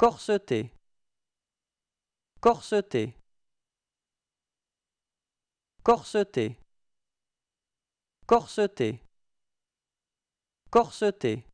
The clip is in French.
corseté. Corseté. Corseté. Corseté. Corseté.